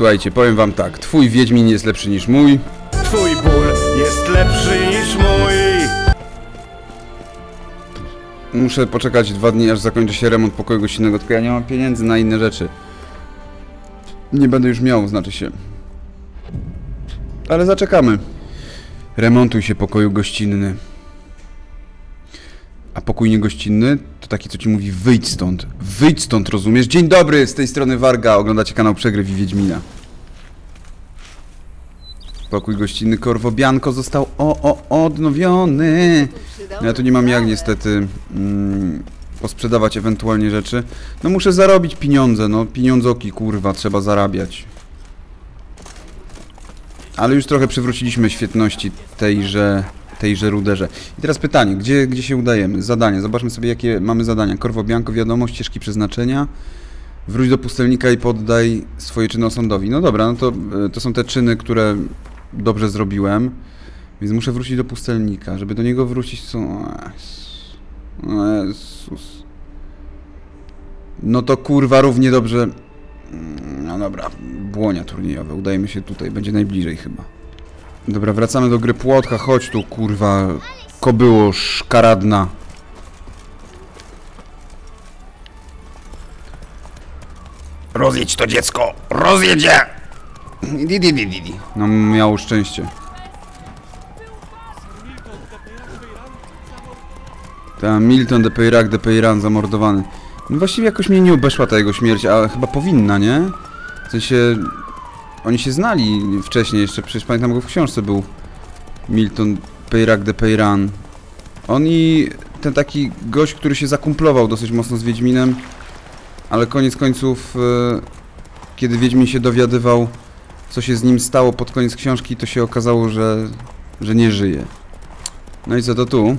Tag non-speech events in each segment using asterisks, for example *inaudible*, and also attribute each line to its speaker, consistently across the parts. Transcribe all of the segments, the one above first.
Speaker 1: Słuchajcie, powiem wam tak. Twój Wiedźmin jest lepszy niż mój.
Speaker 2: Twój ból jest lepszy niż mój.
Speaker 1: Muszę poczekać dwa dni, aż zakończy się remont pokoju gościnnego, tylko ja nie mam pieniędzy na inne rzeczy. Nie będę już miał, znaczy się. Ale zaczekamy. Remontuj się pokoju gościnny. A pokój niegościnny taki, co ci mówi wyjdź stąd. Wyjdź stąd, rozumiesz? Dzień dobry, z tej strony Warga. Oglądacie kanał Przegryw i Wiedźmina. Pokój gościnny Korwobianko został o, o, odnowiony. No Ja tu nie mam jak niestety mm, posprzedawać ewentualnie rzeczy. No muszę zarobić pieniądze, no pieniądzoki kurwa, trzeba zarabiać. Ale już trochę przywróciliśmy świetności tejże, tejże ruderze. I teraz pytanie, gdzie, gdzie się udajemy? Zadania, zobaczmy sobie jakie mamy zadania. Korwo Bianco, wiadomo, ścieżki przeznaczenia. Wróć do pustelnika i poddaj swoje czyny osądowi. No dobra, no to, e, to są te czyny, które dobrze zrobiłem. Więc muszę wrócić do pustelnika. Żeby do niego wrócić są... Jezus. No to kurwa równie dobrze... Mm, No dobra, błonia turniejowe. Udajemy się tutaj, będzie najbliżej chyba. Dobra, wracamy do gry Płotka. Chodź tu, kurwa, kobyło szkaradna.
Speaker 2: Rozjedź to dziecko! Rozjedź je!
Speaker 1: Di, di, di, di, di. No miało szczęście. Ta Milton de Peyrac de Peyran zamordowany. No właściwie jakoś mnie nie obeszła ta jego śmierć, a chyba powinna, nie? W sensie... Oni się znali wcześniej, jeszcze przecież pamiętam go w książce był Milton Peyrac de Peyran. On i ten taki gość, który się zakumplował dosyć mocno z Wiedźminem, ale koniec końców, e, kiedy Wiedźmin się dowiadywał, co się z nim stało pod koniec książki, to się okazało, że, że nie żyje. No i co to tu?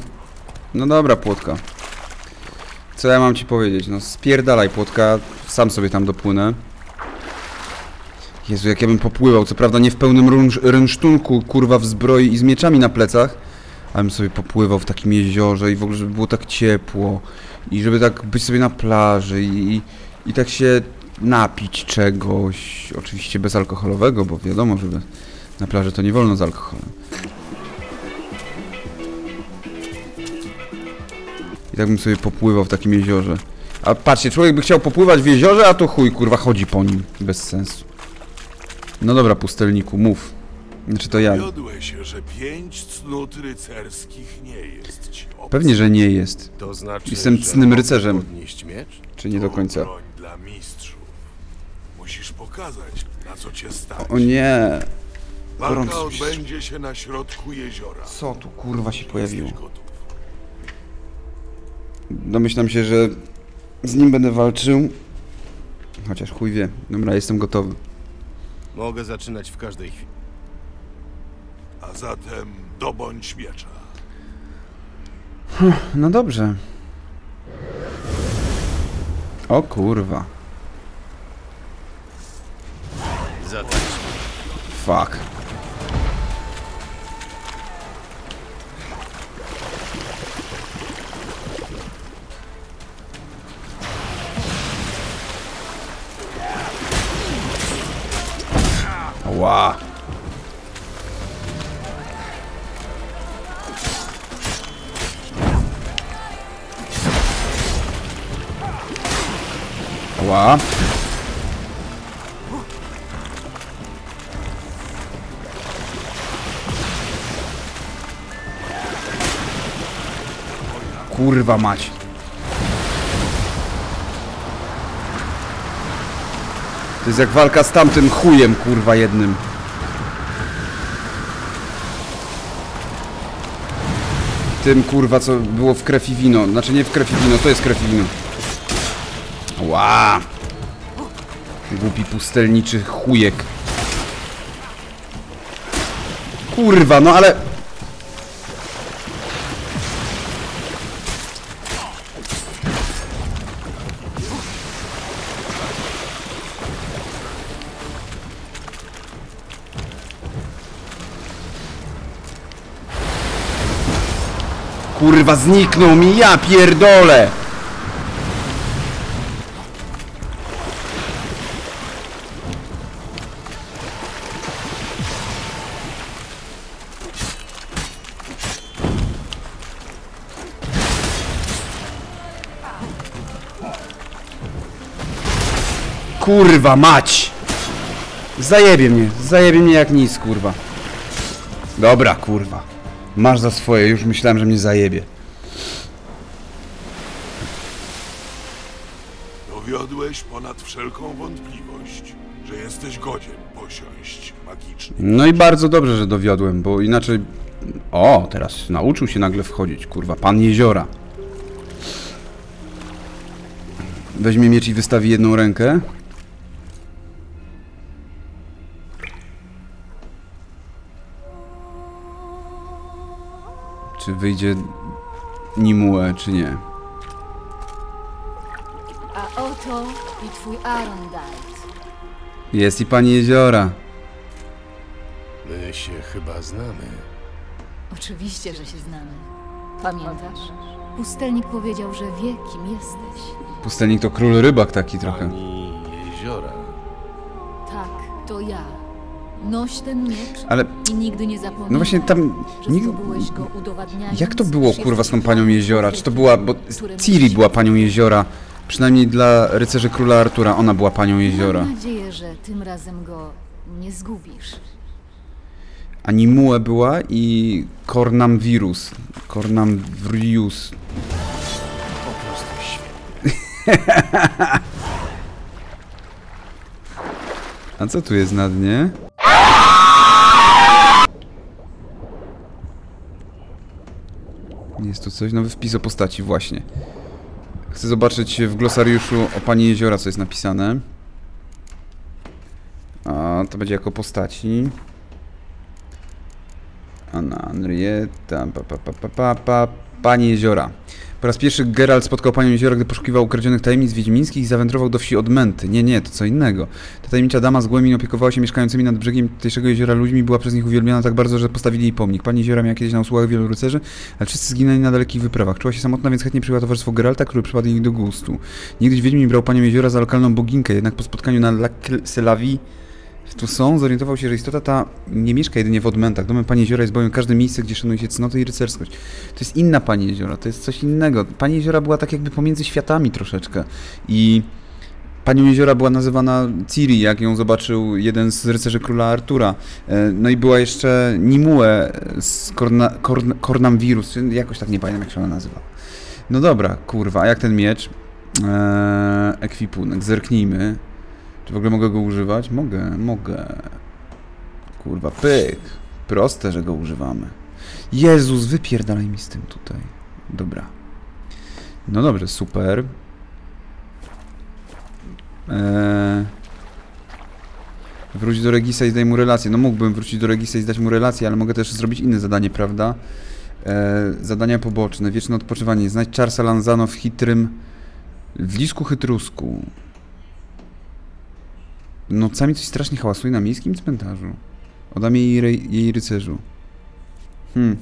Speaker 1: No dobra, płotka. Co ja mam ci powiedzieć? No spierdalaj, płotka. Sam sobie tam dopłynę. Jezu, jak ja bym popływał. Co prawda nie w pełnym rynsz- rynsztunku, kurwa, w zbroi i z mieczami na plecach, ale bym sobie popływał w takim jeziorze i w ogóle, żeby było tak ciepło i żeby tak być sobie na plaży i, i, i tak się napić czegoś, oczywiście bezalkoholowego, bo wiadomo, że na plaży to nie wolno z alkoholem. I tak bym sobie popływał w takim jeziorze. A patrzcie, człowiek by chciał popływać w jeziorze, a to chuj, kurwa, chodzi po nim. Bez sensu. No dobra, pustelniku, mów. Znaczy to ja.
Speaker 3: Że pięć cnót rycerskich nie jest ci.
Speaker 1: Pewnie, że nie jest.
Speaker 2: To znaczy,
Speaker 1: Jestem cnym rycerzem. Czy nie do końca.
Speaker 3: Musisz pokazać, na co cię stać.
Speaker 1: O nie.
Speaker 3: Walka odbędzie się na środku jeziora.
Speaker 1: Co tu kurwa się pojawiło? Domyślam się, że z nim będę walczył. Chociaż chuj wie. Dobra, jestem gotowy.
Speaker 2: Mogę zaczynać w każdej chwili.
Speaker 3: A zatem dobądź miecza.
Speaker 1: No dobrze. O kurwa.
Speaker 2: Zatem
Speaker 1: Fuck. Ła. Ła. Kurwa mać. To jest jak walka z tamtym chujem, kurwa, jednym. Tym, kurwa, co było w krew i wino. Znaczy nie w krew i wino, to jest krew i wino. Ła! Głupi pustelniczy chujek. Kurwa, no ale... Kurwa, zniknął mi, ja pierdolę! Kurwa mać! Zajebie mnie, zajebie mnie jak nic, kurwa. Dobra, kurwa. Masz za swoje, już myślałem, że mnie zajebie.
Speaker 3: Dowiodłeś ponad wszelką wątpliwość, że jesteś godzien posiąść magiczny.
Speaker 1: No i bardzo dobrze, że dowiodłem, bo inaczej... O, teraz nauczył się nagle wchodzić, kurwa, pan jeziora. Weźmie miecz i wystawi jedną rękę. Czy wyjdzie Nimue, czy nie?
Speaker 4: A oto i twój Arondite.
Speaker 1: Jest i pani jeziora.
Speaker 2: My się chyba znamy.
Speaker 4: Oczywiście, że się znamy. Pamiętasz? Pustelnik powiedział, że wie, kim jesteś.
Speaker 1: Pustelnik to król rybak taki trochę.
Speaker 2: Pani jeziora.
Speaker 4: Tak, to ja. Noś ten miecz
Speaker 1: Ale
Speaker 4: i nigdy nie zapominaj,
Speaker 1: no właśnie tam... Nig... Jak to było kurwa z tą panią jeziora? Czy to była, bo Ciri była panią jeziora. Przynajmniej dla rycerzy króla Artura ona była panią jeziora.
Speaker 4: Mam nadzieję, że tym razem go nie zgubisz.
Speaker 1: A Nimue była i Cornam Virus. Cornam Vrius.
Speaker 2: Po prostu świetnie.
Speaker 1: A co tu jest na dnie? Jest tu coś? Nowy wpis o postaci, właśnie. Chcę zobaczyć w glosariuszu o Pani Jeziora, co jest napisane. A, to będzie jako postaci. Anna Henrietta, pa, pa, pa, pa, pa, pa, Pani Jeziora. Po raz pierwszy Geralt spotkał Panią Jeziora, gdy poszukiwał ukradzionych tajemnic wiedźmińskich i zawędrował do wsi Odmęty. Nie, nie, to co innego. Ta tajemnicza dama z Głębin opiekowała się mieszkającymi nad brzegiem tutejszego jeziora ludźmi była przez nich uwielbiona tak bardzo, że postawili jej pomnik. Pani Jeziora miała kiedyś na usługach wielu rycerzy, ale wszyscy zginęli na dalekich wyprawach. Czuła się samotna, więc chętnie przyjęła towarzystwo Geralta, który przypadł jej do gustu. Niegdyś Wiedźmin brał Panią Jeziora za lokalną boginkę, jednak po spotkaniu na Lac Selavi tu są, zorientował się, że istota ta nie mieszka jedynie w odmętach. Domem Pani Jeziora jest bowiem każde miejsce, gdzie szanuje się cnotę i rycerskość. To jest inna Pani Jeziora, to jest coś innego. Pani Jeziora była tak jakby pomiędzy światami troszeczkę. I Panią Jeziora była nazywana Ciri, jak ją zobaczył jeden z rycerzy króla Artura. E, No i była jeszcze Nimue z Korna, Korn, Kornam Virus, czy jakoś tak nie pamiętam jak się ona nazywa. No dobra, kurwa, a jak ten miecz? Eee, ekwipunek, zerknijmy. Czy w ogóle mogę go używać? Mogę, mogę. Kurwa, pyk. Proste, że go używamy. Jezus, wypierdalaj mi z tym tutaj. Dobra. No dobrze, super. Eee... Wróć do Regisa i zdaj mu relację. No mógłbym wrócić do Regisa i zdać mu relację, ale mogę też zrobić inne zadanie, prawda? Eee, zadania poboczne. Wieczne odpoczywanie. Znajdź Charlesa Lanzano w chytrym... W lisku chytrusku. Nocami coś strasznie hałasuje na miejskim cmentarzu. Oddam jej, rej- jej rycerzu. Hmm.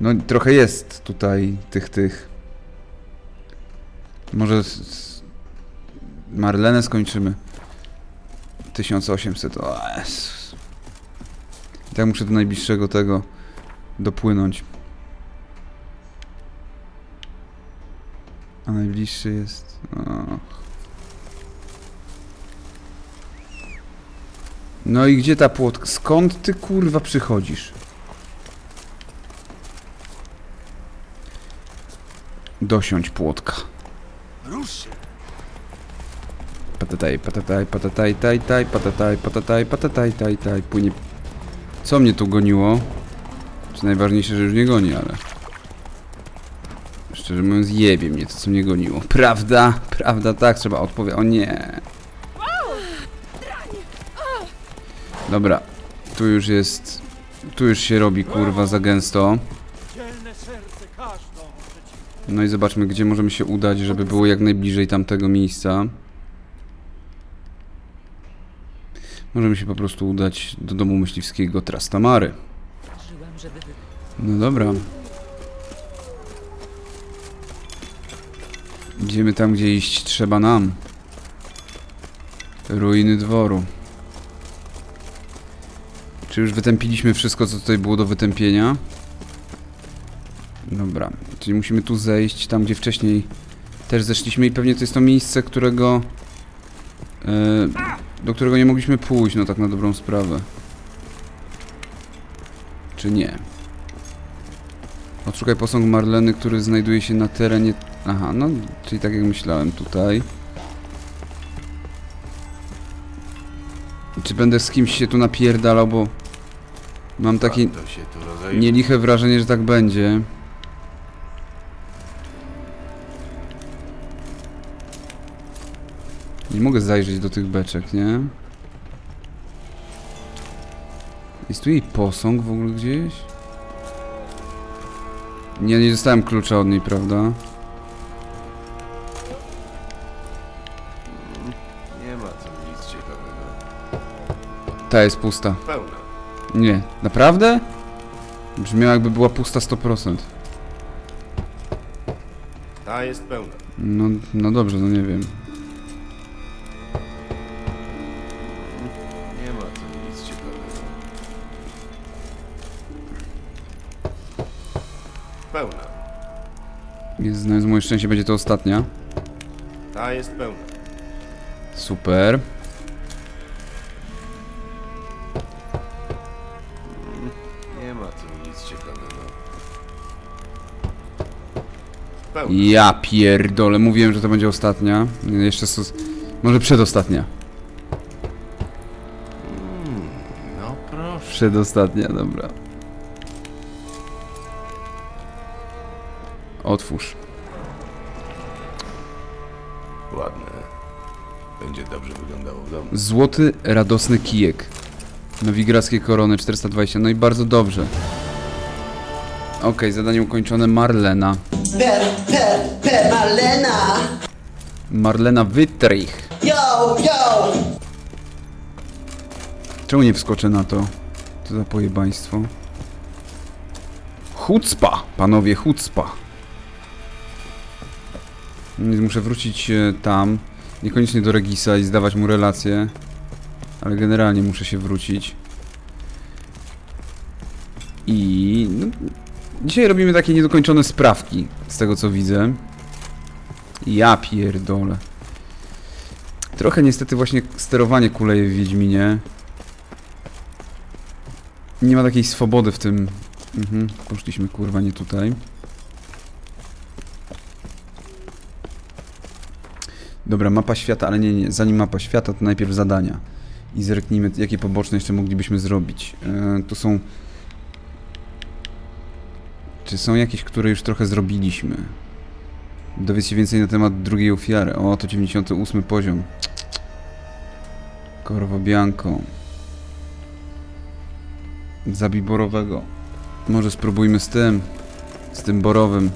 Speaker 1: No trochę jest tutaj tych, tych. Może s- Marlenę skończymy. 1800. O, Jezus. I tak muszę do najbliższego tego dopłynąć. A najbliższy jest... O. No i gdzie ta płotka? Skąd ty kurwa przychodzisz? Dosiądź płotka.
Speaker 3: Rusz się!
Speaker 1: Patataj, patataj, patataj, taj, taj, patataj, patataj, patataj, taj, taj. Płynie... Co mnie tu goniło? Czy najważniejsze, że już nie goni, ale... Szczerze mówiąc, jebie mnie to, co mnie goniło. Prawda? Prawda, tak, trzeba odpowiedzieć. O nie. Dobra, tu już jest... Tu już się robi, kurwa, za gęsto. No i zobaczmy, gdzie możemy się udać, żeby było jak najbliżej tamtego miejsca. Możemy się po prostu udać do domu myśliwskiego Trastamary. No dobra. Idziemy tam, gdzie iść trzeba nam. Ruiny dworu. Czy już wytępiliśmy wszystko, co tutaj było do wytępienia? Dobra, czyli musimy tu zejść, tam gdzie wcześniej też zeszliśmy i pewnie to jest to miejsce, którego do którego nie mogliśmy pójść, no tak na dobrą sprawę. Czy nie? Odszukaj posąg Marleny, który znajduje się na terenie... Aha, no, czyli tak jak myślałem tutaj. Czy będę z kimś się tu napierdalał, bo... Mam takie nieliche wrażenie, że tak będzie. Nie mogę zajrzeć do tych beczek, nie? Jest tu jej posąg w ogóle gdzieś? Nie, nie dostałem klucza od niej, prawda?
Speaker 2: Nie ma tu nic ciekawego.
Speaker 1: Ta jest pusta.
Speaker 2: Pełna.
Speaker 1: Nie, naprawdę? Brzmiała jakby była pusta 100%.
Speaker 2: Ta jest pełna.
Speaker 1: No, no dobrze, no nie wiem.
Speaker 2: Nie ma tu nic ciekawego. Pełna.
Speaker 1: Jest, znając moje szczęście, będzie to ostatnia.
Speaker 2: Ta jest pełna.
Speaker 1: Super. Ja pierdolę, mówiłem, że to będzie ostatnia. Jeszcze sus... Może przedostatnia.
Speaker 2: No proszę.
Speaker 1: Przedostatnia, dobra. Otwórz.
Speaker 2: Ładne. Będzie dobrze wyglądało w domu.
Speaker 1: Złoty, radosny kijek. Nowigradzkie korony 420. No i bardzo dobrze. Okej, zadanie ukończone. Marlena.
Speaker 5: Per, per, per Marlena!
Speaker 1: Marlena Wytrich.
Speaker 5: Yo, yo!
Speaker 1: Czemu nie wskoczę na to? Co za pojebaństwo. Chucpa! Panowie, chucpa. Więc Muszę wrócić e, tam. Niekoniecznie do Regisa i zdawać mu relacje. Ale generalnie muszę się wrócić. I... No, dzisiaj robimy takie niedokończone sprawki, z tego co widzę. Ja pierdolę. Trochę niestety właśnie sterowanie kuleje w Wiedźminie. Nie ma takiej swobody w tym. Mhm, poszliśmy kurwa nie tutaj. Dobra, mapa świata, ale nie, nie, zanim mapa świata, to najpierw zadania. I zerknijmy, jakie poboczne jeszcze moglibyśmy zrobić. E, to są... Czy są jakieś, które już trochę zrobiliśmy? Dowiedz się więcej na temat drugiej ofiary. O, to 98 poziom. Corvo Bianco. Zabij borowego. Może spróbujmy z tym. Z tym borowym.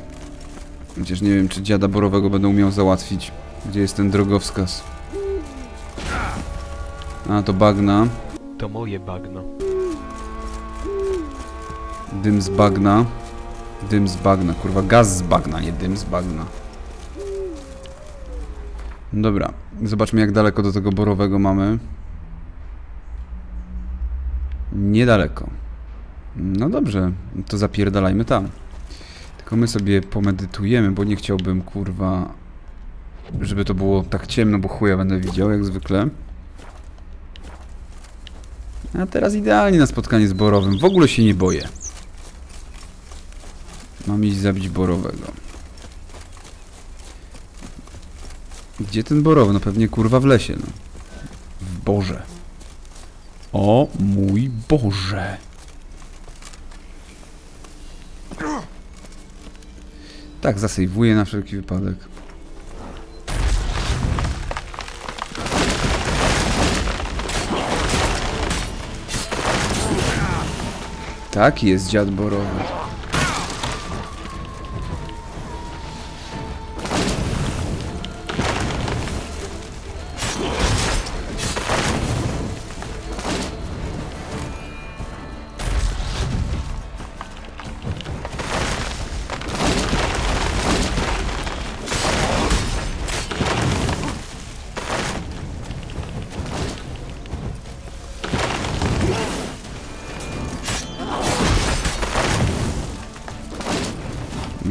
Speaker 1: Chociaż nie wiem, czy dziada borowego będę umiał załatwić. Gdzie jest ten drogowskaz? A, to bagna.
Speaker 6: To moje bagno.
Speaker 1: Dym z bagna. Dym z bagna. Kurwa, gaz z bagna, nie dym z bagna. Dobra. Zobaczmy, jak daleko do tego borowego mamy. Niedaleko. No dobrze, to zapierdalajmy tam. Tylko my sobie pomedytujemy, bo nie chciałbym, kurwa, żeby to było tak ciemno, bo chuja będę widział, jak zwykle. A teraz idealnie na spotkanie z Borowym. W ogóle się nie boję. Mam iść zabić Borowego. Gdzie ten Borowy? No pewnie kurwa w lesie, no. W Boże. O mój Boże. Tak, zasejwuję na wszelki wypadek. Taki jest dziad Borowy.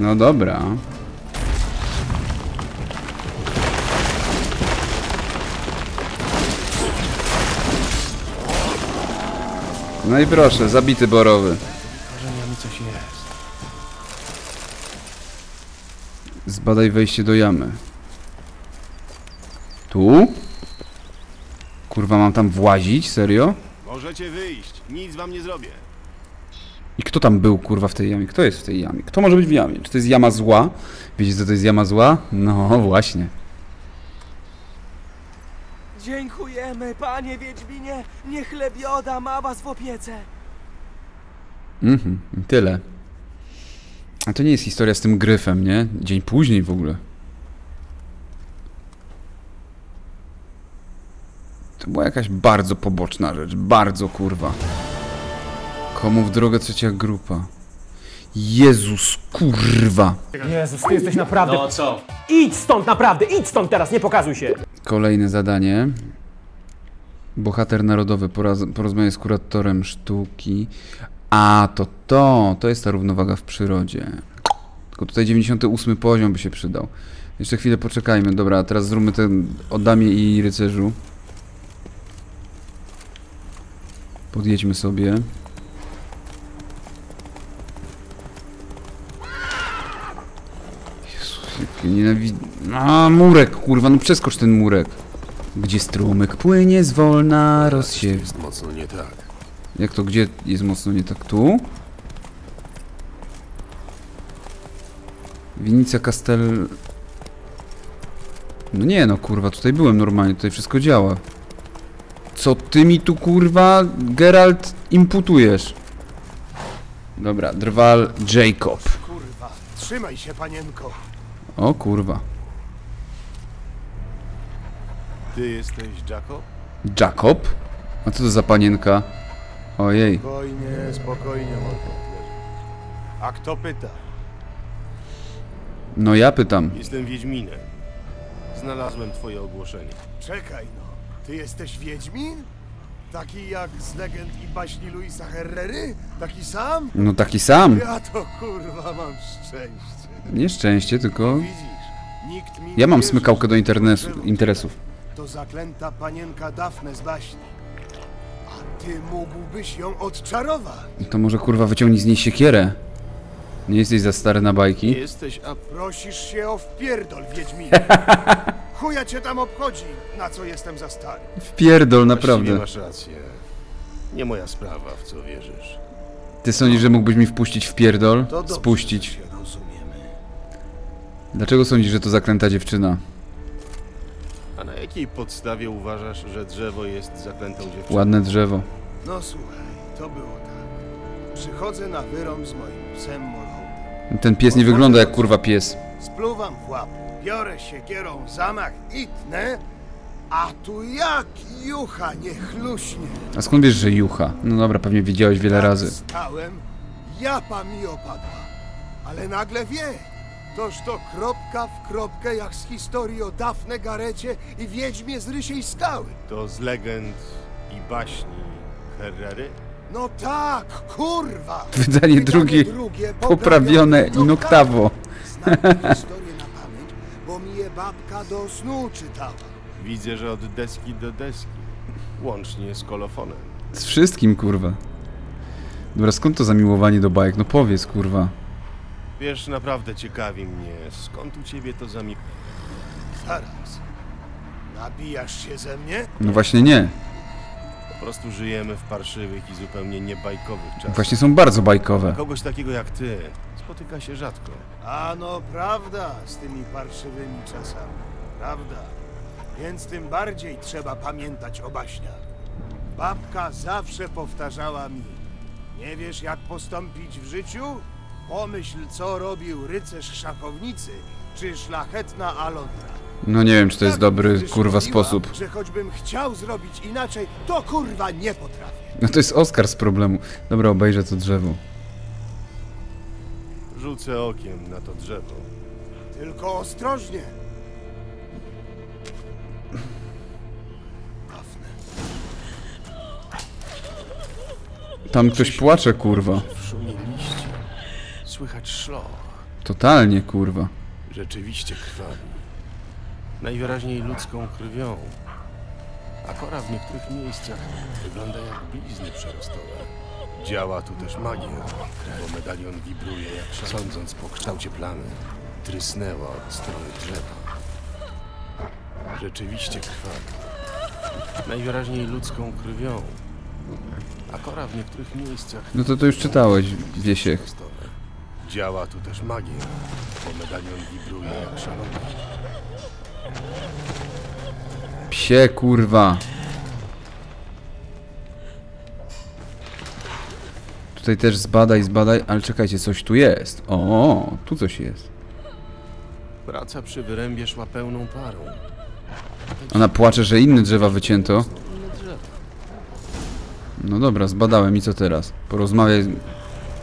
Speaker 1: No dobra. No i proszę, zabity borowy. Zbadaj wejście do jamy. Tu? Kurwa, mam tam włazić? Serio?
Speaker 2: Możecie wyjść, nic wam nie zrobię.
Speaker 1: I kto tam był, kurwa, w tej jamie? Kto jest w tej jamie? Kto może być w jamie? Czy to jest jama zła? Wiecie, co to jest jama zła? No, *laughs* właśnie.
Speaker 6: Dziękujemy, panie Wiedźminie! Niech lebioda ma was w opiece!
Speaker 1: Mhm, tyle. A to nie jest historia z tym gryfem, nie? Dzień później w ogóle. To była jakaś bardzo poboczna rzecz. Bardzo kurwa. Komu w drogę trzecia grupa? Jezus kurwa.
Speaker 7: Jezus, ty jesteś naprawdę...
Speaker 8: No co?
Speaker 7: Idź stąd, naprawdę, idź stąd teraz, nie pokazuj się!
Speaker 1: Kolejne zadanie. Bohater narodowy poraz- porozmawia z kuratorem sztuki. A, to to, to jest ta równowaga w przyrodzie. Tylko tutaj 98 poziom by się przydał. Jeszcze chwilę poczekajmy. Dobra, a teraz zróbmy ten o damie i rycerzu. Podjedźmy sobie. Nienawid... A, murek, kurwa, no przeskocz ten murek. Gdzie strumyk płynie zwolna, rozsiew...
Speaker 2: Jest mocno nie tak.
Speaker 1: Jak to, gdzie jest mocno nie tak? Tu? Winica Castel... No nie no, kurwa, tutaj byłem normalnie, tutaj wszystko działa. Co ty mi tu, kurwa, Geralt, imputujesz? Dobra, drwal Jacob.
Speaker 3: Kurwa, trzymaj się, panienko.
Speaker 1: O kurwa.
Speaker 2: Ty jesteś Jacob?
Speaker 1: Jacob? A co to za panienka? Ojej.
Speaker 3: Spokojnie, spokojnie. A kto pyta?
Speaker 1: No ja pytam.
Speaker 2: Jestem Wiedźminem. Znalazłem twoje ogłoszenie.
Speaker 3: Czekaj no, ty jesteś Wiedźmin? Taki jak z legend i baśni Luisa Herrery? Taki sam?
Speaker 1: No taki sam.
Speaker 3: Ja to kurwa mam szczęście.
Speaker 1: Nieszczęście, tylko...
Speaker 3: Widzisz,
Speaker 1: Ja
Speaker 3: nie
Speaker 1: mam smykałkę do interesów.
Speaker 3: To zaklęta panienka Dafne z baśni. A ty mógłbyś ją odczarować.
Speaker 1: To może kurwa wyciągnij z niej siekierę. Nie jesteś za stary na
Speaker 2: Nie
Speaker 1: bajki?
Speaker 2: jesteś a
Speaker 3: Prosisz się o wpierdol, *laughs* Wiedźminie. Chuja cię tam obchodzi, na co jestem za stary.
Speaker 1: Wpierdol,
Speaker 2: Właściwie
Speaker 1: naprawdę.
Speaker 2: masz rację. Nie moja sprawa, w co wierzysz.
Speaker 1: Ty sądzisz, że mógłbyś mi wpuścić w pierdol?
Speaker 3: To dobrze,
Speaker 1: Spuścić.
Speaker 3: że się rozumiemy.
Speaker 1: Dlaczego sądzisz, że to zaklęta dziewczyna?
Speaker 2: A na jakiej podstawie uważasz, że drzewo jest zaklętą dziewczyną?
Speaker 1: Ładne drzewo.
Speaker 3: No słuchaj, to było tak. Przychodzę na wyrom z moim psem Morhołtem.
Speaker 1: Ten pies nie wygląda jak kurwa pies.
Speaker 3: Spluwam w łap, biorę siekierą zamach i tnę, a tu jak jucha nie chluśnie.
Speaker 1: A skąd wiesz, że jucha? No dobra, pewnie widziałeś wiele
Speaker 3: Tak
Speaker 1: razy.
Speaker 3: Stałem, japa mi opadła. Ale nagle wie, toż to kropka w kropkę jak z historii o Dafne Garecie i Wiedźmie z Rysiej Skały.
Speaker 2: To z legend i baśni Herrery?
Speaker 3: No tak, kurwa!
Speaker 1: Wydanie
Speaker 3: Wydanie
Speaker 1: drugie,
Speaker 3: drugie,
Speaker 1: poprawione in octavo.
Speaker 3: Mi je babka do snu czytała.
Speaker 2: Widzę, że od deski do deski. Łącznie z kolofonem.
Speaker 1: Z wszystkim, kurwa. Dobra, skąd to zamiłowanie do bajek? No powiedz, kurwa.
Speaker 2: Wiesz, naprawdę ciekawi mnie, skąd u ciebie to zami...
Speaker 3: Zaraz. Nabijasz się ze mnie?
Speaker 1: No właśnie nie.
Speaker 2: Po prostu żyjemy w parszywych i zupełnie niebajkowych czasach.
Speaker 1: Właśnie są bardzo bajkowe.
Speaker 2: Kogoś takiego jak ty spotyka się rzadko.
Speaker 3: A no prawda z tymi parszywymi czasami. Prawda. Więc tym bardziej trzeba pamiętać o baśniach. Babka zawsze powtarzała mi Nie wiesz jak postąpić w życiu? Pomyśl co robił rycerz szachownicy czy szlachetna Alondra.
Speaker 1: No nie wiem, czy to jest
Speaker 3: Tak
Speaker 1: dobry, kurwa,
Speaker 3: mówiła,
Speaker 1: sposób.
Speaker 3: Że choćbym chciał zrobić inaczej, to kurwa nie potrafię.
Speaker 1: No to jest Oscar z problemu. Dobra, obejrzę to drzewo.
Speaker 2: Rzucę okiem na to drzewo.
Speaker 3: Tylko ostrożnie. Dafne.
Speaker 1: Tam ktoś płacze, kurwa.
Speaker 2: W szumie liści słychać szloch.
Speaker 1: Totalnie, kurwa.
Speaker 2: Rzeczywiście krwawi. Najwyraźniej ludzką krwią. a kora w niektórych miejscach wygląda jak blizny przerostowe. Działa tu też magia, bo medalion wibruje jak. Sądząc po kształcie plamy, trysnęła od strony drzewa. Rzeczywiście krwawi. Najwyraźniej ludzką krwią. A kora w niektórych miejscach
Speaker 1: No to to już czytałeś,
Speaker 2: przerostowe. Działa tu też magia, bo medalion wibruje jak szalony.
Speaker 1: Psie, kurwa. Tutaj też zbadaj, zbadaj, ale czekajcie, coś tu jest. O, tu coś jest.
Speaker 2: Praca przy wyrębie szła pełną parą.
Speaker 1: Ona płacze, że inne drzewa wycięto.
Speaker 2: Inne drzewa.
Speaker 1: No dobra, zbadałem i co teraz? Porozmawiaj.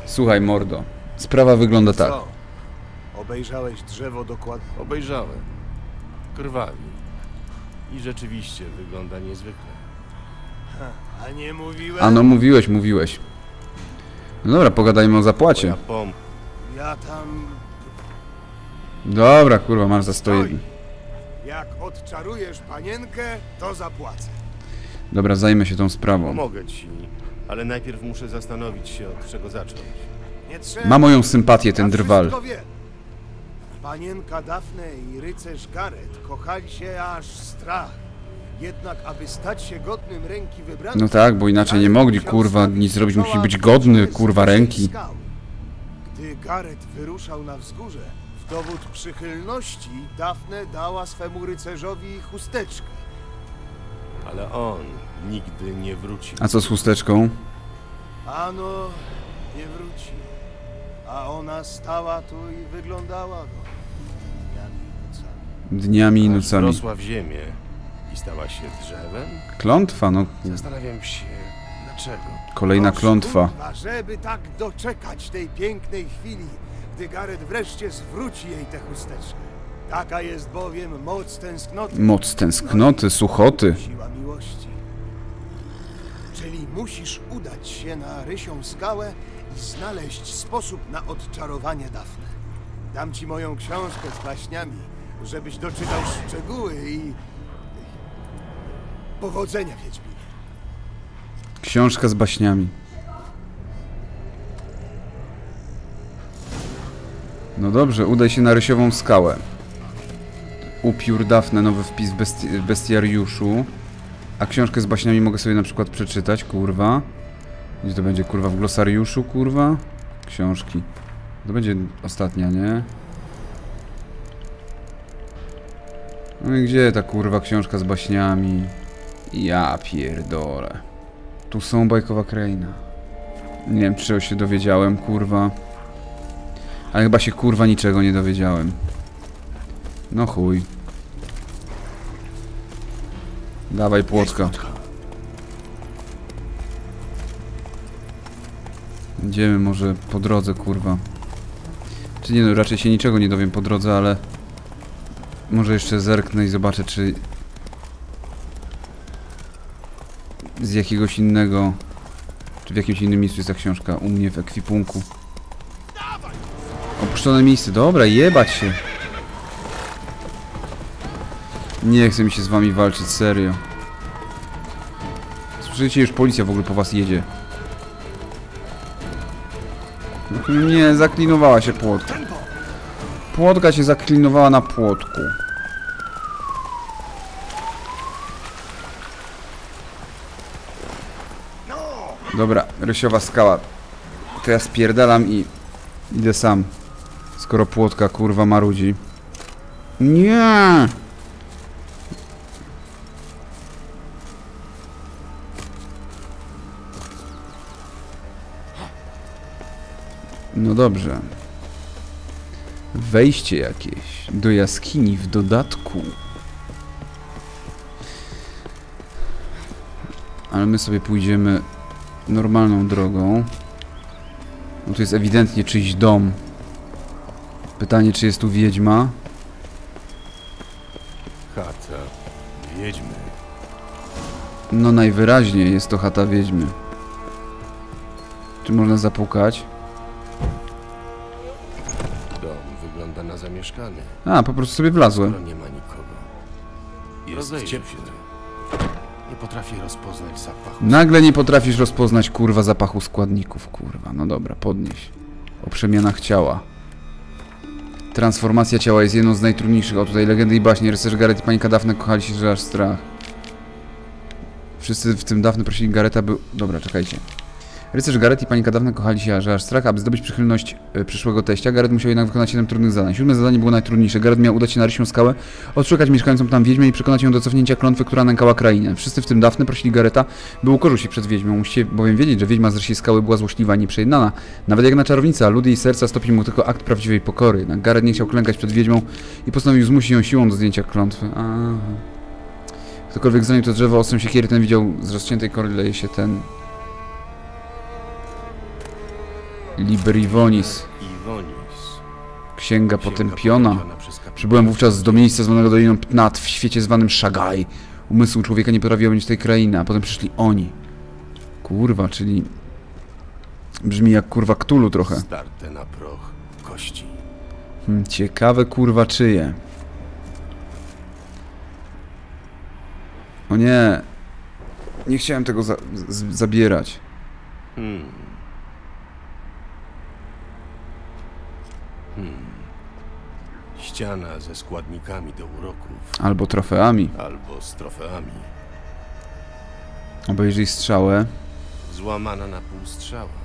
Speaker 1: Słuchaj, mordo. Sprawa wygląda tak.
Speaker 3: Co? Obejrzałeś drzewo dokładnie.
Speaker 2: Obejrzałem. Krwawi. I rzeczywiście wygląda niezwykle.
Speaker 3: A nie mówiłem?
Speaker 1: A no mówiłeś, mówiłeś. No dobra, pogadajmy o zapłacie.
Speaker 2: Pom...
Speaker 3: Ja tam...
Speaker 1: Dobra, kurwa, masz za 101.
Speaker 3: Jak odczarujesz panienkę, to zapłacę.
Speaker 1: Dobra, zajmę się tą sprawą.
Speaker 2: Pomogę ci, ale najpierw muszę zastanowić się, od czego zacząć.
Speaker 3: Nie trzeba.
Speaker 1: Ma moją sympatię ten drwal.
Speaker 3: Panienka Dafne i rycerz Gareth kochali się aż strach. Jednak, aby stać się godnym ręki wybranej...
Speaker 1: No tak, bo inaczej nie mogli, kurwa, nic zrobić, musi być godny, kurwa, ręki.
Speaker 3: Gdy Gareth wyruszał na wzgórze, w dowód przychylności Dafne dała swemu rycerzowi chusteczkę.
Speaker 2: Ale on nigdy nie wrócił.
Speaker 1: A co z chusteczką?
Speaker 3: Ano, nie wróci. A ona stała tu i wyglądała go. Dniami i nocami.
Speaker 1: Dniami i nocami.
Speaker 2: Wrosła w ziemię i stała się drzewem?
Speaker 1: Klątwa, no.
Speaker 2: Zastanawiam się, dlaczego.
Speaker 1: Kolejna
Speaker 3: Toż,
Speaker 1: klątwa.
Speaker 3: kurwa, żeby tak doczekać tej pięknej chwili, gdy Gareth wreszcie zwróci jej tę chusteczkę. Taka jest bowiem moc tęsknoty.
Speaker 1: Moc tęsknoty, suchoty.
Speaker 3: Siła miłości. Czyli musisz udać się na Rysią skałę i znaleźć sposób na odczarowanie Dafne. Dam ci moją książkę z baśniami, żebyś doczytał szczegóły i... Powodzenia, Wiedźminie.
Speaker 1: Książka z baśniami. No dobrze, udaj się na rysiową skałę. Upiór Dafne, nowy wpis w besti bestiariuszu. A książkę z baśniami mogę sobie na przykład przeczytać, kurwa. Gdzie to będzie, kurwa, w glosariuszu, kurwa? Książki. To będzie ostatnia, nie? No i gdzie ta kurwa książka z baśniami? Ja pierdolę. Tu są bajkowa kraina. Nie wiem, czego się dowiedziałem, kurwa. Ale chyba się kurwa niczego nie dowiedziałem. No chuj. Dawaj płotka. Idziemy może po drodze, kurwa. Czy nie no, raczej się niczego nie dowiem po drodze, ale... Może jeszcze zerknę i zobaczę, czy... Z jakiegoś innego... Czy w jakimś innym miejscu jest ta książka u mnie w ekwipunku. Opuszczone miejsce, dobra, jebać się. Nie chce mi się z wami walczyć, serio. Słyszycie, już policja w ogóle po was jedzie. Nie, zaklinowała się płotka. Płotka się zaklinowała na płotku. Dobra, rysiowa skała. To ja spierdalam i idę sam. Skoro płotka kurwa marudzi. Nie! No dobrze. Wejście jakieś do jaskini w dodatku. Ale my sobie pójdziemy normalną drogą. No tu jest ewidentnie czyjś dom. Pytanie, czy jest tu wiedźma?
Speaker 2: Chata wiedźmy.
Speaker 1: No najwyraźniej jest to chata wiedźmy. Czy można zapukać?
Speaker 2: Dom wygląda na zamieszkany.
Speaker 1: A, po prostu sobie wlazłem.
Speaker 2: Skoro nie ma nikogo. Jest ciepło. Potrafię rozpoznać zapachu.
Speaker 1: Nagle nie potrafisz rozpoznać kurwa zapachu składników, kurwa. No dobra, podnieś. O przemianach ciała. Transformacja ciała jest jedną z najtrudniejszych. O tutaj legendy i baśnie. Rycerz Gareth i pani Dafne kochali się, że aż strach. Wszyscy w tym Dafne prosili Gareta, by... Dobra, czekajcie. Rycerz Gareth i pani Dafne kochali się, że aż strach, aby zdobyć przychylność e, przyszłego teścia. Gareth musiał jednak wykonać 7 trudnych zadań. Siódme zadanie było najtrudniejsze. Gareth miał udać się na Rysią Skałę, odszukać mieszkającą tam wiedźmę i przekonać ją do cofnięcia klątwy, która nękała krainę. Wszyscy w tym Dafne prosili Gareta, by ukorzył się przed wiedźmą. Musicie bowiem wiedzieć, że wiedźma z Rysiej Skały była złośliwa i nieprzejednana. Nawet jak na czarownica, ludy jej serca stopił mu tylko akt prawdziwej pokory. Jednak Gareth nie chciał klękać przed wiedźmą i postanowił zmusić ją siłą do zdjęcia klątwy. Aha. Ktokolwiek zanił to drzewo ostrym siekiery, ten widział z rozciętej się ten... Liberivonis,
Speaker 2: Iwonis.
Speaker 1: księga potępiona. Przybyłem wówczas do miejsca zwanego Doliną Pnat w świecie zwanym Szagaj. Umysł człowieka nie potrafił objąć tej krainy, a potem przyszli oni. Kurwa, czyli... Brzmi jak kurwa Ktulu trochę.
Speaker 2: Starte na proch kości.
Speaker 1: Hmm, ciekawe kurwa czyje. O nie. Nie chciałem tego za zabierać.
Speaker 2: Hmm. Ściana ze składnikami do uroków.
Speaker 1: Albo trofeami.
Speaker 2: Albo z trofeami.
Speaker 1: Obejrzyj strzałę.
Speaker 2: Złamana na pół strzała.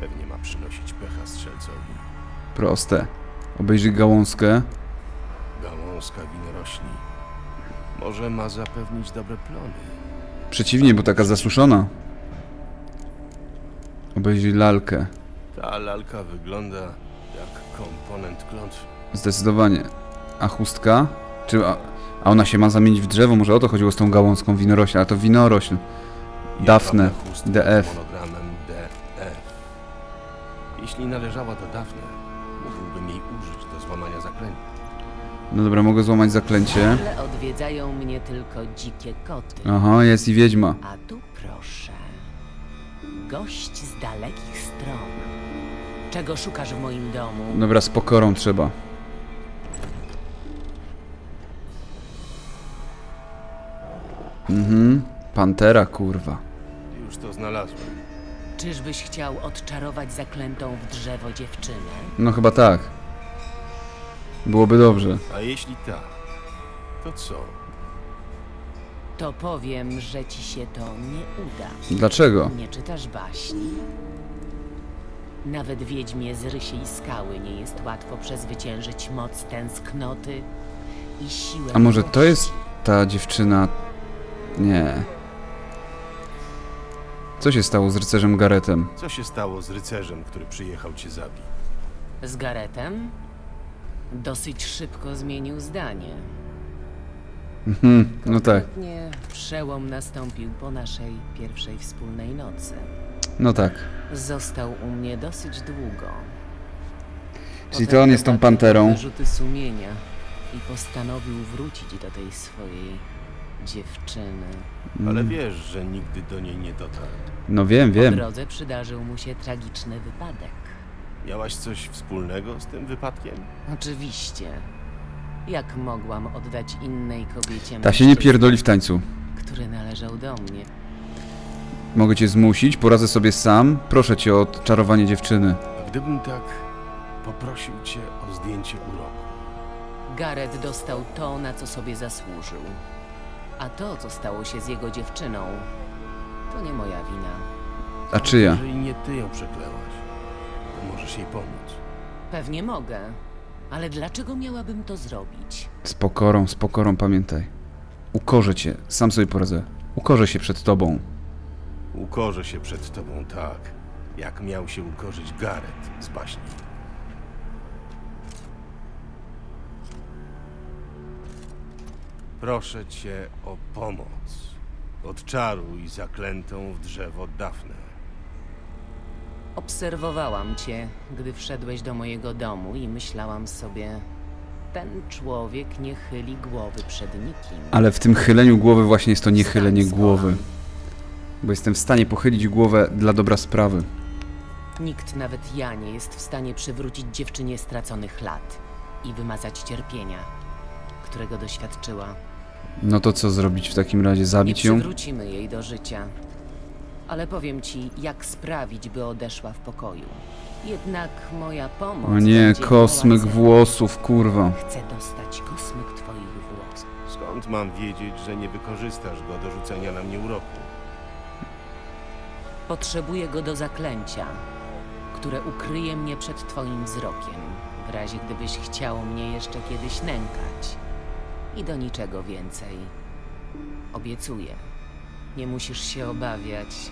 Speaker 2: Pewnie ma przynosić pecha strzelcowi.
Speaker 1: Proste. Obejrzyj gałązkę.
Speaker 2: Gałązka winorośli. Może ma zapewnić dobre plony.
Speaker 1: Przeciwnie, bo taka zasuszona. Obejrzyj lalkę.
Speaker 2: Ta lalka wygląda jak komponent klątwy.
Speaker 1: Zdecydowanie. A chustka? Czy a, a ona się ma zamienić w drzewo? Może o to chodziło z tą gałązką winorośl, a to winorośl. Dafne. DF.
Speaker 2: Jeśli należała do Dafne, mógłbym jej użyć do złamania zaklęcia.
Speaker 1: No dobra, mogę złamać zaklęcie.
Speaker 8: Ale odwiedzają mnie tylko dzikie koty.
Speaker 1: Aha, jest i wiedźma.
Speaker 8: A tu proszę. Gość z dalekich stron. Czego szukasz w moim domu?
Speaker 1: Dobra, z pokorą trzeba. Mhm. Pantera, kurwa.
Speaker 2: Już to znalazłem.
Speaker 8: Czyżbyś chciał odczarować zaklętą w drzewo dziewczynę?
Speaker 1: No chyba tak. Byłoby dobrze.
Speaker 2: A jeśli tak, to co?
Speaker 8: To powiem, że ci się to nie uda.
Speaker 1: Dlaczego?
Speaker 8: Nie czytasz baśni? Nawet wiedźmie z rysiej skały nie jest łatwo przezwyciężyć moc tęsknoty i siłę
Speaker 1: A może to jest ta dziewczyna... Nie. Co się stało z rycerzem Garetem?
Speaker 2: Co się stało z rycerzem, który przyjechał cię zabić?
Speaker 8: Z Garetem? Dosyć szybko zmienił zdanie.
Speaker 1: Mhm, no tak,
Speaker 8: przełom nastąpił po naszej pierwszej wspólnej nocy.
Speaker 1: no tak.
Speaker 8: Został u mnie dosyć długo.
Speaker 1: Czyli to on jest tą panterą.
Speaker 8: Wyrzuty sumienia i postanowił wrócić do tej swojej dziewczyny.
Speaker 2: Ale
Speaker 1: Mm.
Speaker 2: wiesz, że nigdy do niej nie dotarł.
Speaker 1: No wiem,
Speaker 8: Po
Speaker 1: wiem.
Speaker 8: drodze przydarzył mu się tragiczny wypadek.
Speaker 2: Miałaś coś wspólnego z tym wypadkiem?
Speaker 8: Oczywiście. Jak mogłam oddać innej kobiecie
Speaker 1: Ta się nie
Speaker 8: mężczyznę,
Speaker 1: pierdoli w tańcu.
Speaker 8: który należał do mnie?
Speaker 1: Mogę cię zmusić, poradzę sobie sam. Proszę cię o odczarowanie dziewczyny.
Speaker 2: A gdybym tak poprosił cię o zdjęcie uroku?
Speaker 8: Gareth dostał to, na co sobie zasłużył. A to, co stało się z jego dziewczyną, to nie moja wina.
Speaker 1: A czyja?
Speaker 2: Jeżeli nie ty ją przeklełaś, to możesz jej pomóc.
Speaker 8: Pewnie mogę, ale dlaczego miałabym to zrobić?
Speaker 1: Z pokorą, z pokorą pamiętaj. Ukorzę cię, sam sobie poradzę. Ukorzę się przed tobą.
Speaker 2: Ukorzę się przed tobą tak, jak miał się ukorzyć Gareth z baśni. Proszę cię o pomoc. Odczaruj zaklętą w drzewo Dafne.
Speaker 8: Obserwowałam cię, gdy wszedłeś do mojego domu i myślałam sobie, ten człowiek nie chyli głowy przed nikim.
Speaker 1: Ale w tym chyleniu głowy właśnie jest to niechylenie głowy. Bo jestem w stanie pochylić głowę dla dobra sprawy.
Speaker 8: Nikt, nawet ja, nie jest w stanie przywrócić dziewczynie straconych lat i wymazać cierpienia, którego doświadczyła.
Speaker 1: No to co zrobić w takim razie? Zabić ją?
Speaker 8: przywrócimy jej do życia. Ale powiem ci, jak sprawić, by odeszła w pokoju. Jednak moja pomoc.
Speaker 1: O nie, kosmyk włosów, kurwa.
Speaker 8: Chcę dostać kosmyk twoich włosów.
Speaker 2: Skąd mam wiedzieć, że nie wykorzystasz go do rzucenia na mnie uroku?
Speaker 8: Potrzebuję go do zaklęcia, które ukryje mnie przed twoim wzrokiem, w razie gdybyś chciał mnie jeszcze kiedyś nękać. I do niczego więcej. Obiecuję. Nie musisz się obawiać.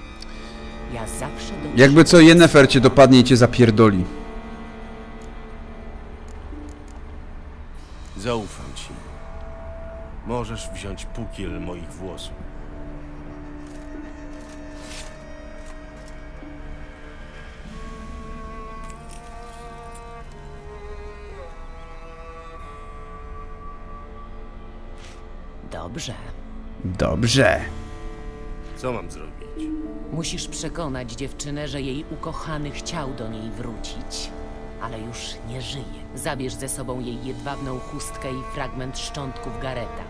Speaker 8: Ja zawsze do
Speaker 1: Jakby co, Yennefer cię dopadnie i cię zapierdoli.
Speaker 2: Zaufam ci. Możesz wziąć pukiel moich włosów.
Speaker 8: Dobrze.
Speaker 1: Dobrze.
Speaker 2: Co mam zrobić?
Speaker 8: Musisz przekonać dziewczynę, że jej ukochany chciał do niej wrócić, ale już nie żyje. Zabierz ze sobą jej jedwabną chustkę i fragment szczątków Gareta.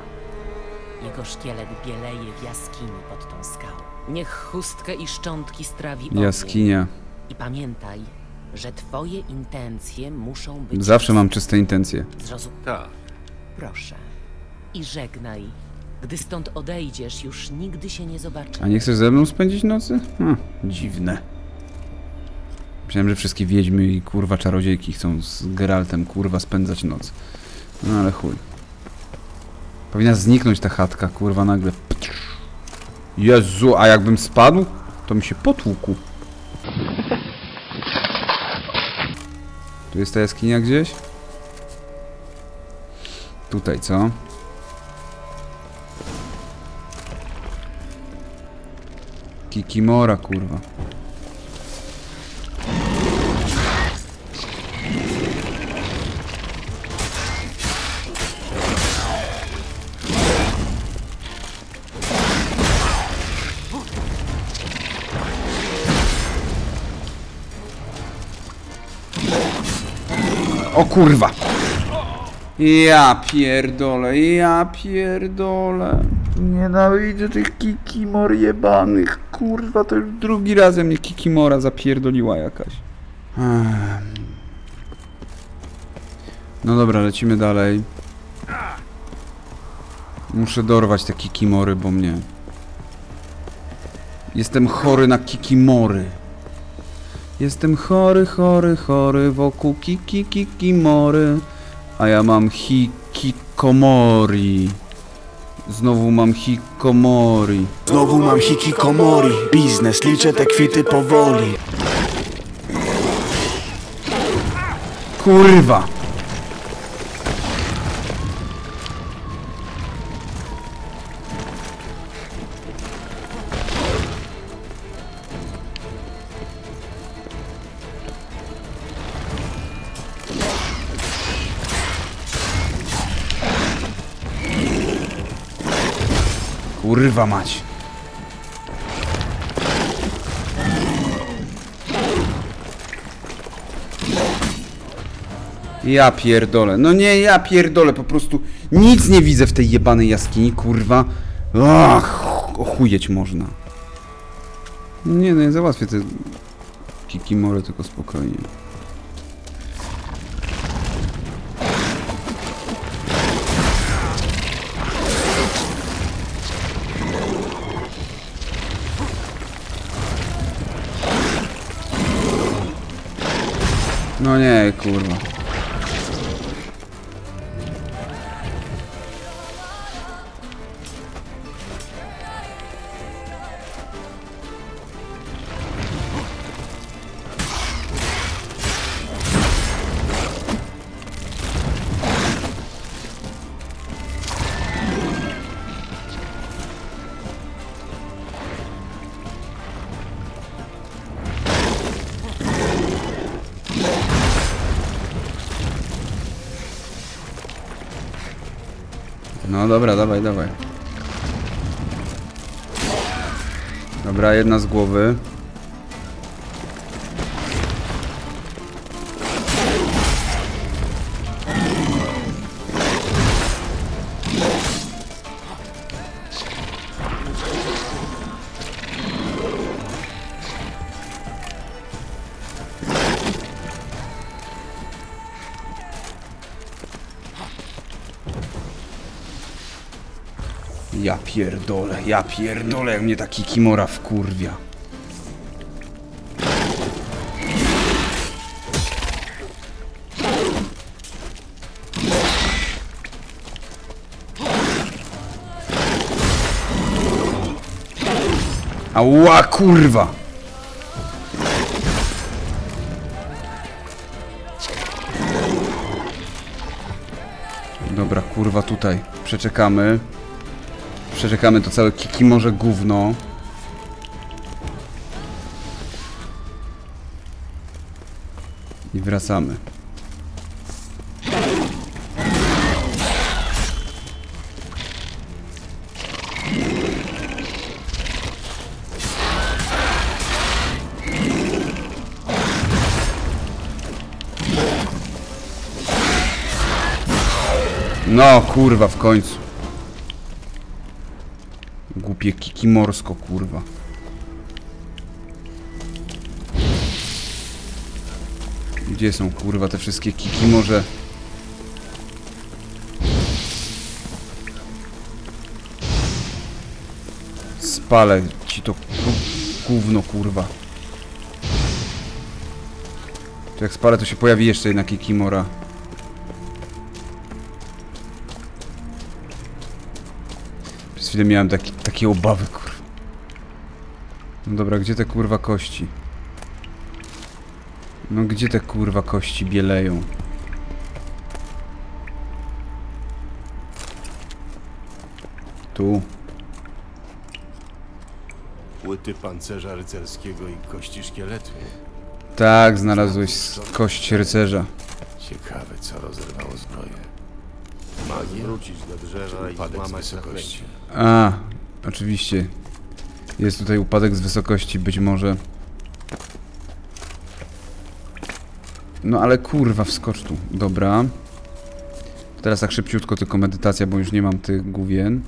Speaker 8: Jego szkielet bieleje w jaskini pod tą skałą. Niech chustkę i szczątki strawi ogień.
Speaker 1: Jaskinia.
Speaker 8: I pamiętaj, że twoje intencje muszą być...
Speaker 1: Zawsze mam czyste intencje.
Speaker 8: Zrozum...
Speaker 2: Tak.
Speaker 8: Proszę. I żegnaj. Gdy stąd odejdziesz, już nigdy się nie zobaczymy.
Speaker 1: A nie chcesz ze mną spędzić nocy? Hm, dziwne. Myślałem, że wszystkie wiedźmy i kurwa czarodziejki chcą z Geraltem kurwa spędzać noc. No ale chuj. Powinna zniknąć ta chatka, kurwa nagle. Jezu, a jakbym spadł, to mi się potłukł. Tu jest ta jaskinia gdzieś? Tutaj, co? Kikimora, kurwa. O kurwa! Ja pierdolę, ja pierdolę. Nienawidzę tych kikimor jebanych. Kurwa, to już drugi raz ze mnie kikimora zapierdoliła jakaś. No dobra, lecimy dalej. Muszę dorwać te kikimory, bo mnie... Jestem chory na kikimory. Jestem chory, chory, chory wokół kiki, kikimory. A ja mam hikikomori. Znowu mam hikomori.
Speaker 9: Znowu mam hikikomori Biznes, liczę te kwity powoli
Speaker 1: Kurwa! Kurwa mać. Ja pierdolę. No nie, ja pierdolę, po prostu nic nie widzę w tej jebanej jaskini, kurwa. Ach, ochujeć można. Nie, no ja załatwię te kikimory tylko spokojnie. No nie, kurwa. No dobra, dawaj, dawaj. Dobra, jedna z głowy. Ja pierdolę, jak mnie taki kimora wkurwia. Ała, kurwa! Dobra, kurwa, tutaj. Przeczekamy. Przeczekamy to całe kiki może gówno. I wracamy. No, kurwa, w końcu. Głupie kiki morsko, kurwa. Gdzie są, kurwa, te wszystkie kiki może? Spalę ci to gó- gówno, kurwa. To jak spalę, to się pojawi jeszcze jedna kikimora. Przez chwilę miałem taki, takie obawy, kurwa. No dobra, gdzie te kurwa kości? No gdzie te kurwa kości bieleją? Tu.
Speaker 2: Płyty pancerza rycerskiego i kości szkieletu.
Speaker 1: Tak, znalazłeś kość rycerza.
Speaker 2: Ciekawe, co rozerwało zbroję. Magię? Wrócić do drzewa i złamać wysokości.
Speaker 1: A, oczywiście. Jest tutaj upadek z wysokości, być może. No ale kurwa, wskocz tu. Dobra. Teraz tak szybciutko tylko medytacja, bo już nie mam tych główien.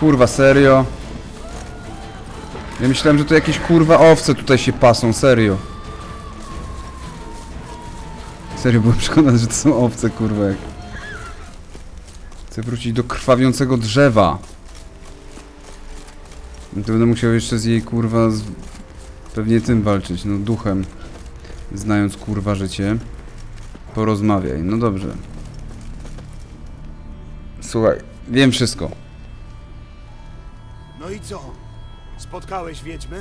Speaker 1: Kurwa, serio? Ja myślałem, że to jakieś kurwa owce tutaj się pasą, serio. Serio, byłem przekonany, że to są owce, kurwa. Jak... Chcę wrócić do krwawiącego drzewa. No to będę musiał jeszcze z jej kurwa z... pewnie tym walczyć, no duchem. Znając kurwa życie. Porozmawiaj, no dobrze. Słuchaj, wiem wszystko.
Speaker 3: No i co? Spotkałeś wiedźmę?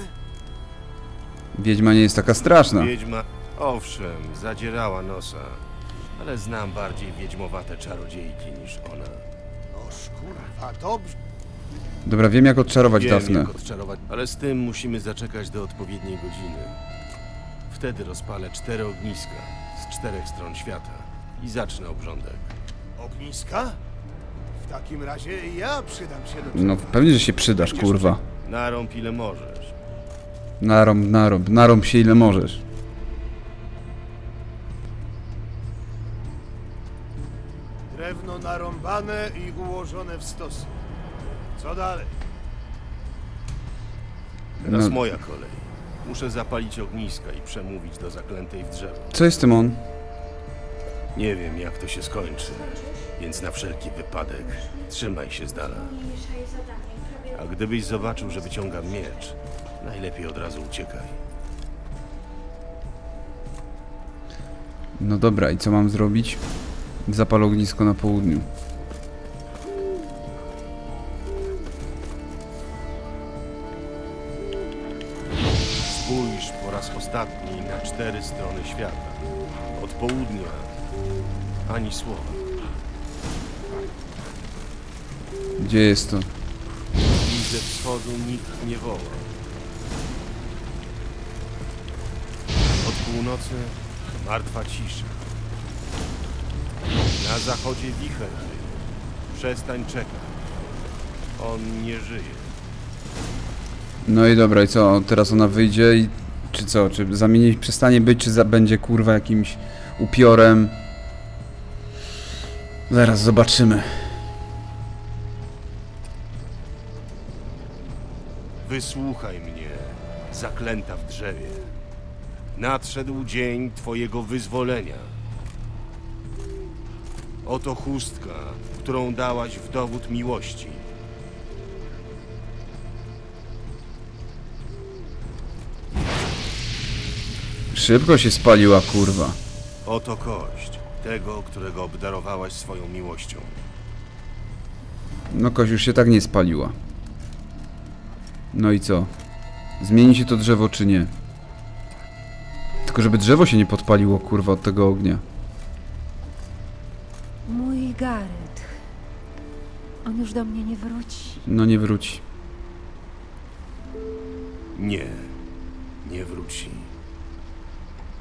Speaker 1: Wiedźma nie jest taka straszna.
Speaker 2: Wiedźma, owszem, zadzierała nosa, ale znam bardziej wiedźmowate czarodziejki niż ona.
Speaker 3: Kurwa, dobrze.
Speaker 1: Dobra, wiem jak odczarować
Speaker 2: Wiem,
Speaker 1: Dafnę.
Speaker 2: jak odczarować, ale z tym musimy zaczekać do odpowiedniej godziny. Wtedy rozpalę cztery ogniska z czterech stron świata i zacznę obrządek.
Speaker 3: Ogniska? W takim razie ja przydam się do
Speaker 1: No pewnie, że się przydasz, kurwa.
Speaker 2: Narąb ile możesz.
Speaker 1: Narąb, narąb, narąb się ile możesz.
Speaker 3: Drewno narąbane i ułożone w stosy. Co dalej?
Speaker 2: Teraz
Speaker 1: No.
Speaker 2: moja kolej. Muszę zapalić ogniska i przemówić do zaklętej w drzewo.
Speaker 1: Co jest tym on?
Speaker 2: Nie wiem, jak to się skończy, więc na wszelki wypadek trzymaj się z dala. A gdybyś zobaczył, że wyciągam miecz, najlepiej od razu uciekaj.
Speaker 1: No dobra, i co mam zrobić? Zapal ognisko na południu.
Speaker 2: Spójrz po raz ostatni na cztery strony świata. Od południa ani słowa.
Speaker 1: Gdzie jest to?
Speaker 2: I ze wschodu nikt nie woła. Od północy martwa cisza. Na zachodzie wicher. Przestań czekać. On nie żyje.
Speaker 1: No i dobra, i co? Teraz ona wyjdzie i... Czy co? Czy zamieni, przestanie być, czy będzie kurwa jakimś upiorem? Zaraz zobaczymy.
Speaker 2: Wysłuchaj mnie, zaklęta w drzewie. Nadszedł dzień Twojego wyzwolenia. Oto chustka, którą dałaś w dowód miłości.
Speaker 1: Szybko się spaliła, kurwa.
Speaker 2: Oto kość tego, którego obdarowałaś swoją miłością.
Speaker 1: No kość już się tak nie spaliła. No i co? Zmieni się to drzewo czy nie? Tylko żeby drzewo się nie podpaliło, kurwa, od tego ognia.
Speaker 10: Do mnie nie wróci.
Speaker 1: No nie wróci.
Speaker 2: Nie, nie wróci.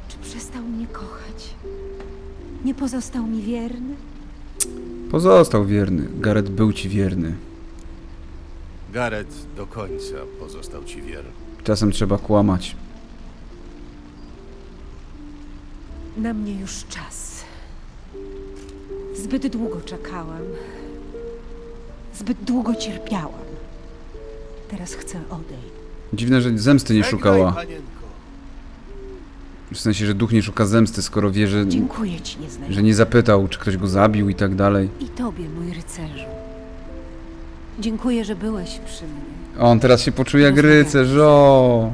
Speaker 10: Czy przestał mnie kochać? Nie pozostał mi wierny?
Speaker 1: Pozostał wierny. Gareth był ci wierny.
Speaker 2: Gareth do końca pozostał ci wierny.
Speaker 1: Czasem trzeba kłamać.
Speaker 10: Na mnie już czas. Zbyt długo czekałam. Zbyt długo cierpiałam. Teraz chcę odejść.
Speaker 1: Dziwne, że zemsty nie szukała. W sensie, że duch nie szuka zemsty, skoro wie, że,
Speaker 10: Dziękuję ci, nieznajomy.
Speaker 1: że nie zapytał, czy ktoś go zabił i tak dalej.
Speaker 10: I tobie, mój rycerzu. Dziękuję, że byłeś przy mnie.
Speaker 1: O, on teraz się poczuje jak rycerz, o.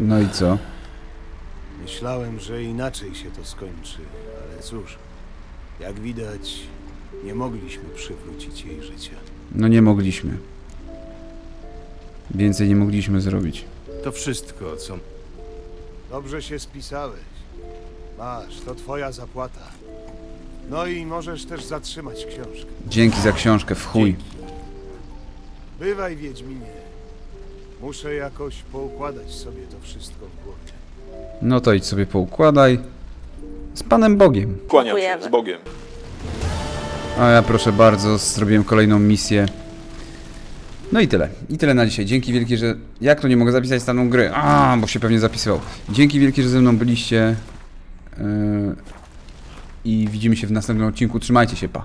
Speaker 1: No i co?
Speaker 3: Myślałem, że inaczej się to skończy, ale cóż, jak widać, nie mogliśmy przywrócić jej życia.
Speaker 1: No nie mogliśmy. Więcej nie mogliśmy zrobić.
Speaker 2: To wszystko, co
Speaker 3: Dobrze się spisałeś. Masz, to twoja zapłata. No i możesz też zatrzymać książkę.
Speaker 1: Dzięki za książkę, w chuj.
Speaker 3: Bywaj, Wiedźminie. Muszę jakoś poukładać sobie to wszystko w głowie.
Speaker 1: No to idź sobie poukładaj. Z Panem Bogiem.
Speaker 11: Kłaniam się, z Bogiem.
Speaker 1: A ja proszę bardzo, zrobiłem kolejną misję. No i tyle. I tyle na dzisiaj. Dzięki wielkie, że... Jak to nie mogę zapisać staną gry? A, bo się pewnie zapisywał. Dzięki wielkie, że ze mną byliście. Yy... I widzimy się w następnym odcinku. Trzymajcie się, pa.